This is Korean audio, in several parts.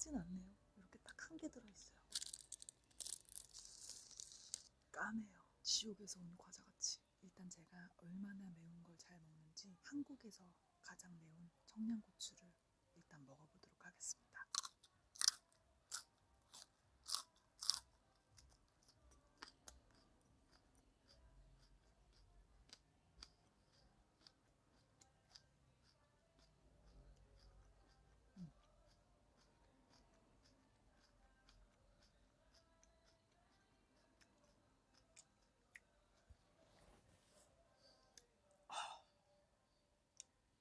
크진 않네요. 이렇게 딱 한 개 들어 있어요. 까매요. 지옥에서 온 과자 같이. 일단 제가 얼마나 매운 걸 잘 먹는지 한국에서 가장 매운 청양고추를 일단 먹어보도록 하겠습니다.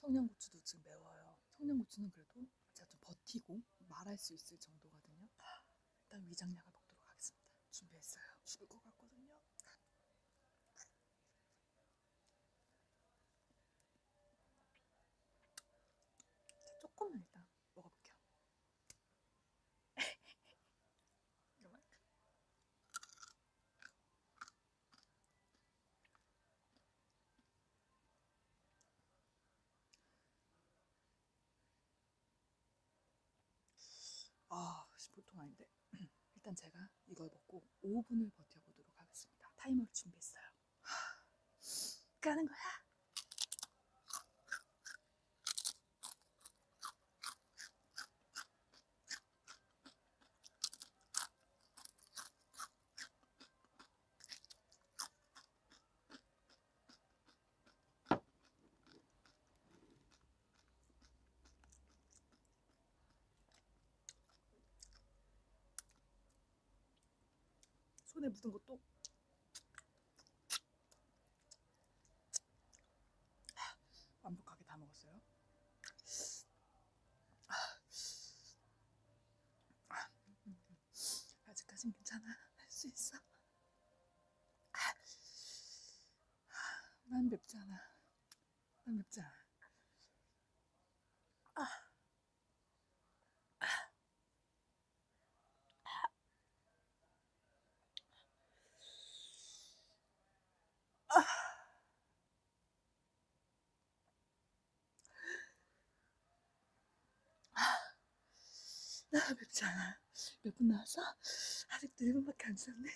청양고추도 지금 매워요. 청양고추는 그래도 제가 좀 버티고 말할 수 있을 정도거든요. 일단 위장약을 먹도록 하겠습니다. 준비했어요. 죽을 것 같거든요. 자, 조금만 일단 먹어볼게요. 이거만큼. 아, 보통 아닌데. 일단 제가 이걸 먹고 5분을 버텨보도록 하겠습니다. 타이머를 준비했어요. 하, 가는 거야. 손에 묻은 것도 완벽하게 다 먹었어요. 아직까진 괜찮아. 할 수 있어. 난 맵지 않아. 난 맵지 않아. 나 맵지 않아. 몇분 나왔어? 아직도 1분밖에 안 지났네.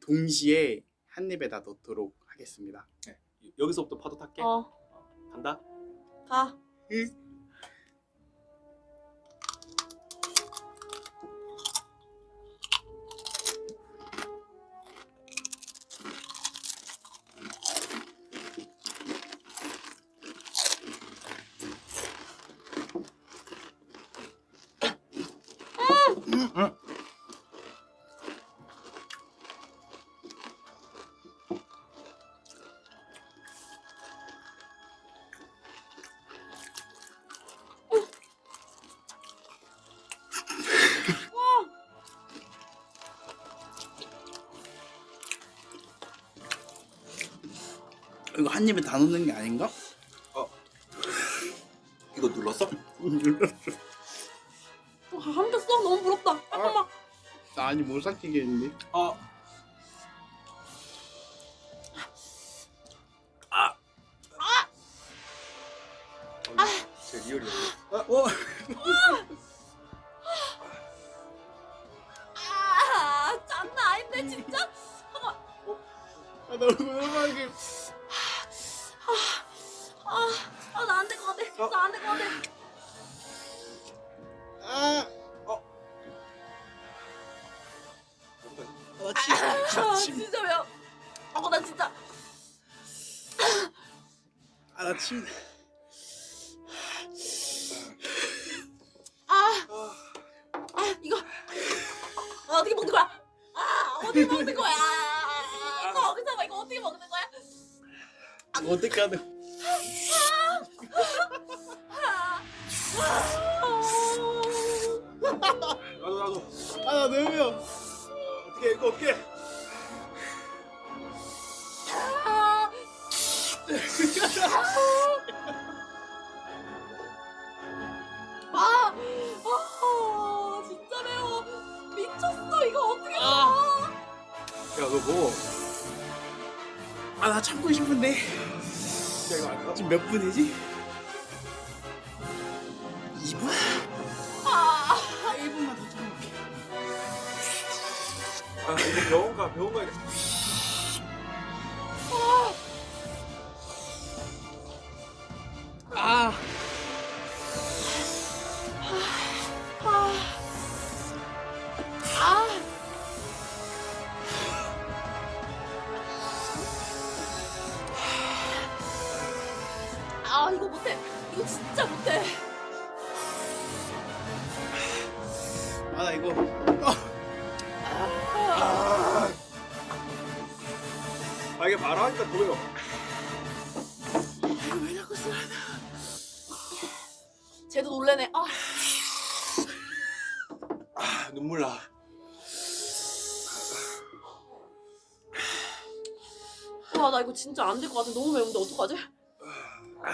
동시에 한 입에 다 넣도록 하겠습니다. 여기서부터 파도 탈게. 어, 간다. 가. 이거 한 입에 다 넣는 게 아닌가? 이거 눌렀어? 와, 한겼어? 너무 부럽다. 잠깐만. 나 아니 못 삭히겠는데. 아. 아. 아. 제. 아, 어? 아, 장난 아닌데 진짜? 아, 나 오랜만에 아, 나안될것 같아. 나안될 것 같아. 아, 아, 침, 아, 침, 침. 진짜 매워. 어, 나 진짜. 아, 나 침. 아, 아, 이거. 아, 어떻게 먹는 거야? 아, 어떻게 먹는 거야? 아, 이거 어디서 봐? 이거 어떻게 먹는 거야? 어떻게 하는? 아, 나도 나도. 아, 나 너무 매워. 어떻게 이거 어떻게? 아, 아, 아, 진짜 매워. 미쳤어. 이거 어떻게 먹어? 야, 너 뭐? 아, 나 참고 싶은데. 야, 이거 안 가? 지금 몇 분이지? 병원 가, 병원 가 아 이게 말하니까 더 매워. 이거 왜 자꾸 쓰라냐? 쟤도 놀래네. 아, 눈물 나. 와 나 이거 진짜 안 될 것 같아. 너무 매운데 어떡하지? 아,